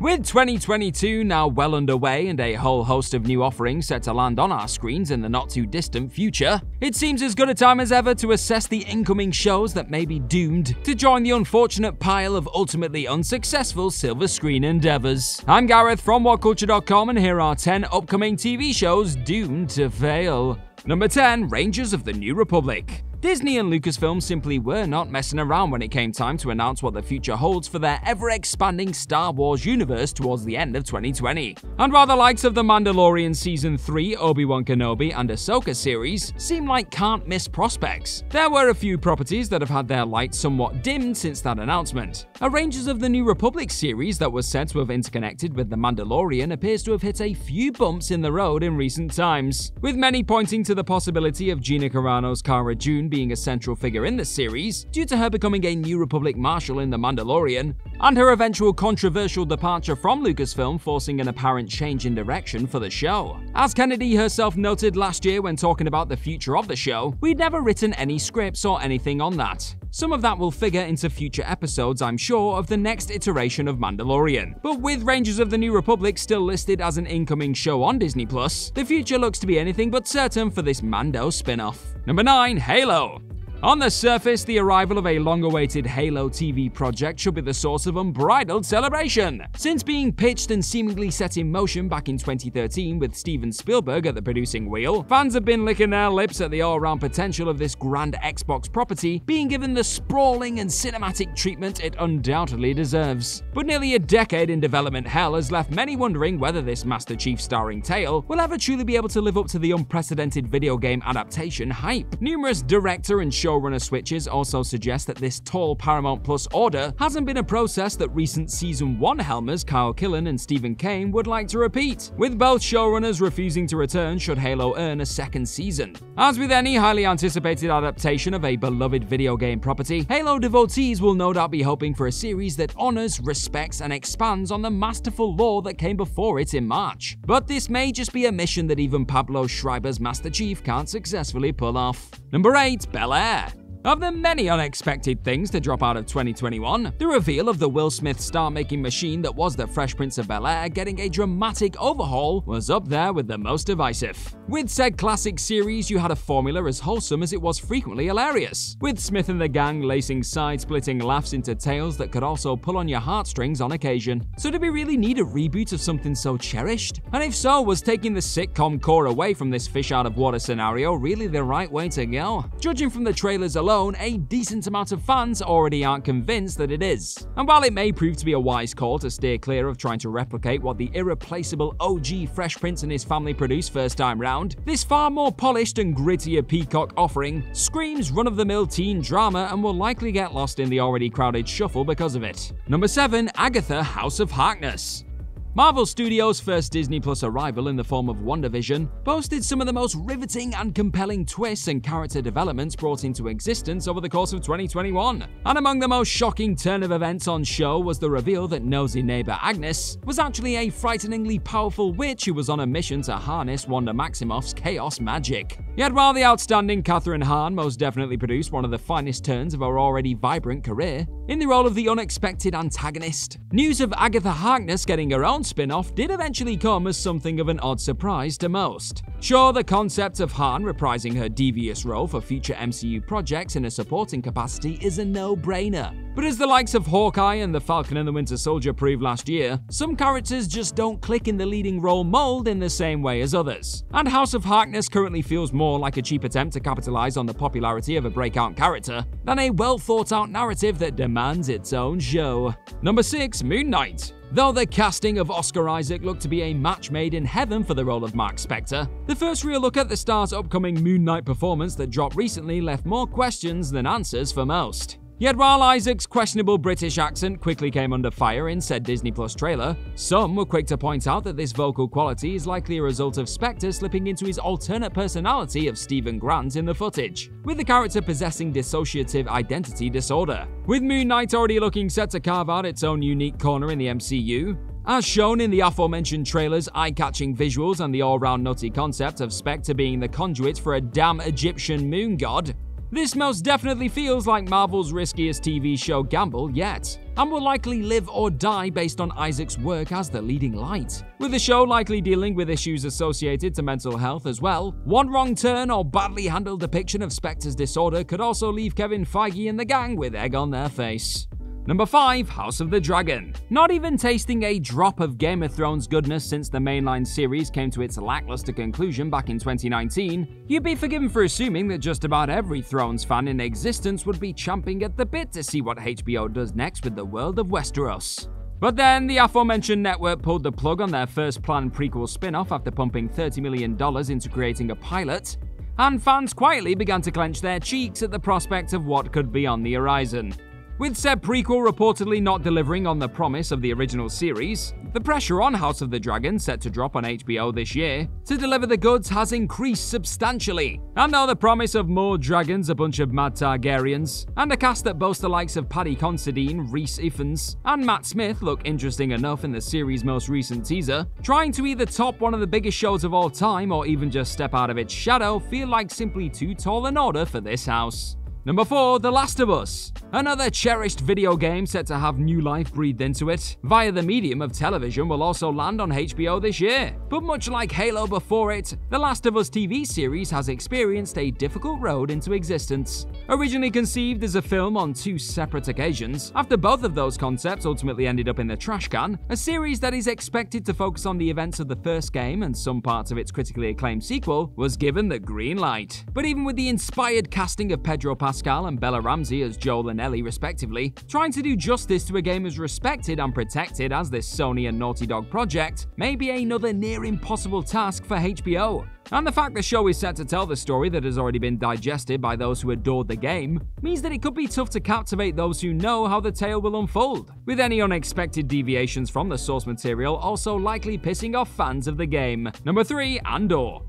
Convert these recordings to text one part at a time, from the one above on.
With 2022 now well underway and a whole host of new offerings set to land on our screens in the not too distant future, it seems as good a time as ever to assess the incoming shows that may be doomed to join the unfortunate pile of ultimately unsuccessful silver screen endeavors. I'm Gareth from WhatCulture.com and here are 10 upcoming TV shows doomed to fail. Number 10 Rangers of the New Republic. Disney and Lucasfilm simply were not messing around when it came time to announce what the future holds for their ever expanding Star Wars universe towards the end of 2020. And while the likes of The Mandalorian Season 3, Obi Wan Kenobi, and Ahsoka series seem like can't miss prospects, there were a few properties that have had their light somewhat dimmed since that announcement. A Rangers of the New Republic series that was said to have interconnected with The Mandalorian appears to have hit a few bumps in the road in recent times, with many pointing to the possibility of Gina Carano's Cara Dune being a central figure in the series, due to her becoming a New Republic Marshal in The Mandalorian, and her eventual controversial departure from Lucasfilm forcing an apparent change in direction for the show. As Kennedy herself noted last year when talking about the future of the show, we'd never written any scripts or anything on that. Some of that will figure into future episodes, I'm sure, of the next iteration of Mandalorian. But with Rangers of the New Republic still listed as an incoming show on Disney Plus, the future looks to be anything but certain for this Mando spin-off. Number 9, Halo. On the surface, the arrival of a long awaited Halo TV project should be the source of unbridled celebration. Since being pitched and seemingly set in motion back in 2013 with Steven Spielberg at the producing wheel, fans have been licking their lips at the all round potential of this grand Xbox property being given the sprawling and cinematic treatment it undoubtedly deserves. But nearly a decade in development hell has left many wondering whether this Master Chief starring tale will ever truly be able to live up to the unprecedented video game adaptation hype. Numerous director and show showrunner switches also suggest that this tall Paramount Plus order hasn't been a process that recent Season 1 helmers Kyle Killen and Steven Kane would like to repeat, with both showrunners refusing to return should Halo earn a second season. As with any highly anticipated adaptation of a beloved video game property, Halo devotees will no doubt be hoping for a series that honors, respects, and expands on the masterful lore that came before it in March. But this may just be a mission that even Pablo Schreiber's Master Chief can't successfully pull off. Number 8, Bel Air. Of the many unexpected things to drop out of 2021, the reveal of the Will Smith star-making machine that was the Fresh Prince of Bel-Air getting a dramatic overhaul was up there with the most divisive. With said classic series, you had a formula as wholesome as it was frequently hilarious, with Smith and the gang lacing side-splitting laughs into tales that could also pull on your heartstrings on occasion. So did we really need a reboot of something so cherished? And if so, was taking the sitcom core away from this fish-out-of-water scenario really the right way to go? Judging from the trailers alone, alone, a decent amount of fans already aren't convinced that it is. And while it may prove to be a wise call to steer clear of trying to replicate what the irreplaceable OG Fresh Prince and his family produced first time round, this far more polished and grittier Peacock offering screams run-of-the-mill teen drama and will likely get lost in the already crowded shuffle because of it. Number 7. Agatha House of Harkness Marvel Studios' first Disney Plus arrival in the form of WandaVision boasted some of the most riveting and compelling twists and character developments brought into existence over the course of 2021. And among the most shocking turn of events on show was the reveal that nosy neighbor Agnes was actually a frighteningly powerful witch who was on a mission to harness Wanda Maximoff's chaos magic. Yet while the outstanding Kathryn Hahn most definitely produced one of the finest turns of her already vibrant career, in the role of the unexpected antagonist, news of Agatha Harkness getting her own spin-off did eventually come as something of an odd surprise to most. Sure, the concept of Hahn reprising her devious role for future MCU projects in a supporting capacity is a no-brainer. But as the likes of Hawkeye and the Falcon and the Winter Soldier proved last year, some characters just don't click in the leading role mold in the same way as others. And House of Harkness currently feels more like a cheap attempt to capitalize on the popularity of a breakout character than a well thought out narrative that demands its own show. Number 6, Moon Knight. Though the casting of Oscar Isaac looked to be a match made in heaven for the role of Marc Spector, the first real look at the star's upcoming Moon Knight performance that dropped recently left more questions than answers for most. Yet while Isaac's questionable British accent quickly came under fire in said Disney Plus trailer, some were quick to point out that this vocal quality is likely a result of Spector slipping into his alternate personality of Steven Grant in the footage, with the character possessing dissociative identity disorder. With Moon Knight already looking set to carve out its own unique corner in the MCU, as shown in the aforementioned trailers, eye-catching visuals and the all-round nutty concept of Spector being the conduit for a damn Egyptian moon god, This most definitely feels like Marvel's riskiest TV show gamble yet, and will likely live or die based on Isaac's work as the leading light. With the show likely dealing with issues associated to mental health as well, one wrong turn or badly handled depiction of Spector's disorder could also leave Kevin Feige and the gang with egg on their face. Number 5, House of the Dragon. Not even tasting a drop of Game of Thrones goodness since the mainline series came to its lackluster conclusion back in 2019, you'd be forgiven for assuming that just about every Thrones fan in existence would be champing at the bit to see what HBO does next with the world of Westeros. But then, the aforementioned network pulled the plug on their first planned prequel spin off after pumping $30 million into creating a pilot, and fans quietly began to clench their cheeks at the prospect of what could be on the horizon. With said prequel reportedly not delivering on the promise of the original series, the pressure on House of the Dragon, set to drop on HBO this year, to deliver the goods has increased substantially. And though the promise of more dragons, a bunch of mad Targaryens, and a cast that boasts the likes of Paddy Considine, Rhys Ifans, and Matt Smith look interesting enough in the series' most recent teaser, trying to either top one of the biggest shows of all time or even just step out of its shadow feel like simply too tall an order for this house. Number 4, The Last of Us. Another cherished video game set to have new life breathed into it via the medium of television will also land on HBO this year. But much like Halo before it, The Last of Us TV series has experienced a difficult road into existence. Originally conceived as a film on two separate occasions, after both of those concepts ultimately ended up in the trash can, a series that is expected to focus on the events of the first game and some parts of its critically acclaimed sequel was given the green light. But even with the inspired casting of Pedro Pascal and Bella Ramsey as Joel and Ellie, respectively, trying to do justice to a game as respected and protected as this Sony and Naughty Dog project may be another near impossible task for HBO. And the fact the show is set to tell the story that has already been digested by those who adored the game means that it could be tough to captivate those who know how the tale will unfold, with any unexpected deviations from the source material also likely pissing off fans of the game. Number 3, Andor.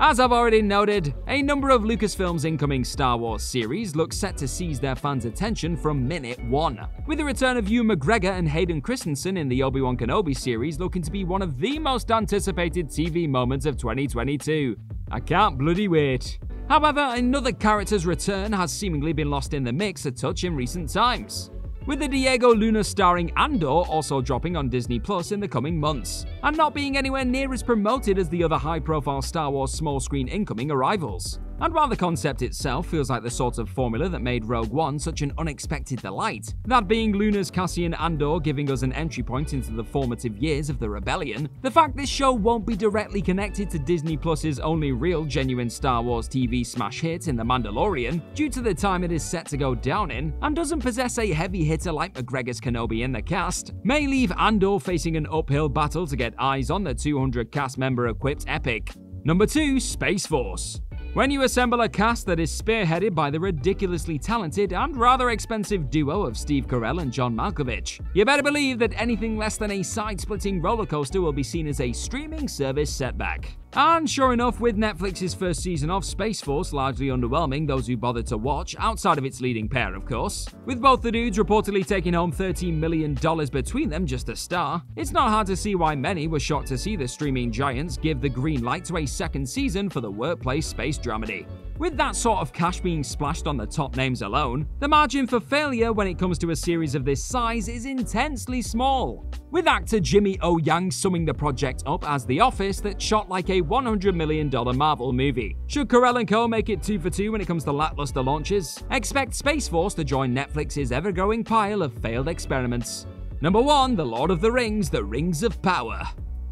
As I've already noted, a number of Lucasfilm's incoming Star Wars series look set to seize their fans' attention from minute one, with the return of Ewan McGregor and Hayden Christensen in the Obi-Wan Kenobi series looking to be one of the most anticipated TV moments of 2022. I can't bloody wait. However, another character's return has seemingly been lost in the mix a touch in recent times with the Diego Luna starring Andor also dropping on Disney Plus in the coming months, and not being anywhere near as promoted as the other high profile Star Wars small screen incoming arrivals. And while the concept itself feels like the sort of formula that made Rogue One such an unexpected delight, that being Luna's Cassian Andor giving us an entry point into the formative years of the rebellion, the fact this show won't be directly connected to Disney Plus's only real genuine Star Wars TV smash hit in The Mandalorian, due to the time it is set to go down in, and doesn't possess a heavy hitter like McGregor's Kenobi in the cast, may leave Andor facing an uphill battle to get eyes on the 200 cast member equipped epic. Number 2, Space Force. When you assemble a cast that is spearheaded by the ridiculously talented and rather expensive duo of Steve Carell and John Malkovich, you better believe that anything less than a side splitting rollercoaster will be seen as a streaming service setback. And sure enough, with Netflix's first season of Space Force largely underwhelming those who bothered to watch, outside of its leading pair, of course, with both the dudes reportedly taking home $13 million between them just a star, it's not hard to see why many were shocked to see the streaming giants give the green light to a second season for the workplace space dramedy. With that sort of cash being splashed on the top names alone, the margin for failure when it comes to a series of this size is intensely small. With actor Jimmy O Yang summing the project up as The Office that shot like a $100 million Marvel movie. Should Carell & Co. make it two for two when it comes to lackluster launches? Expect Space Force to join Netflix's ever-growing pile of failed experiments. Number 1, The Lord of the Rings, The Rings of Power.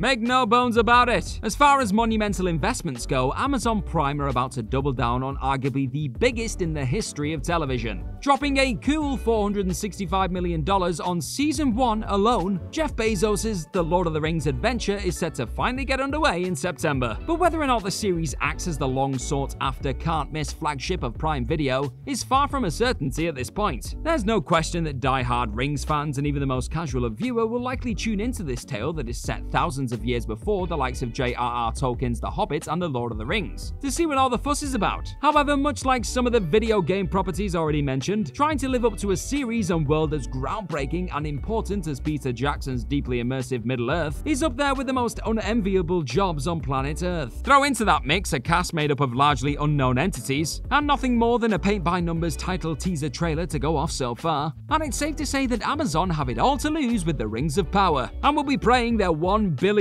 Make no bones about it. As far as monumental investments go, Amazon Prime are about to double down on arguably the biggest in the history of television. Dropping a cool $465 million on season 1 alone, Jeff Bezos' The Lord of the Rings adventure is set to finally get underway in September. But whether or not the series acts as the long sought after can't miss flagship of Prime Video is far from a certainty at this point. There's no question that die-hard Rings fans and even the most casual of viewer will likely tune into this tale that is set thousands thousands of years before the likes of J.R.R. Tolkien's The Hobbit and The Lord of the Rings, to see what all the fuss is about. However, much like some of the video game properties already mentioned, trying to live up to a series and world as groundbreaking and important as Peter Jackson's deeply immersive Middle-earth is up there with the most unenviable jobs on planet Earth. Throw into that mix a cast made up of largely unknown entities, and nothing more than a paint-by-numbers title teaser trailer to go off so far, and it's safe to say that Amazon have it all to lose with the Rings of Power, and will be praying their $1 billion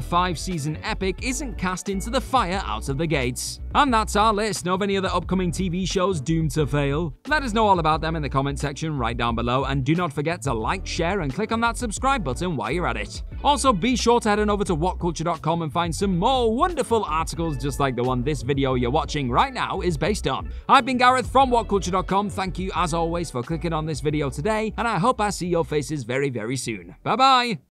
five-season epic isn't cast into the fire out of the gates. And that's our list. Of any other upcoming TV shows doomed to fail? Let us know all about them in the comment section right down below, and do not forget to like, share, and click on that subscribe button while you're at it. Also, be sure to head on over to whatculture.com and find some more wonderful articles just like the one this video you're watching right now is based on. I've been Gareth from whatculture.com. Thank you as always for clicking on this video today, and I hope I see your faces very, very soon. Bye bye!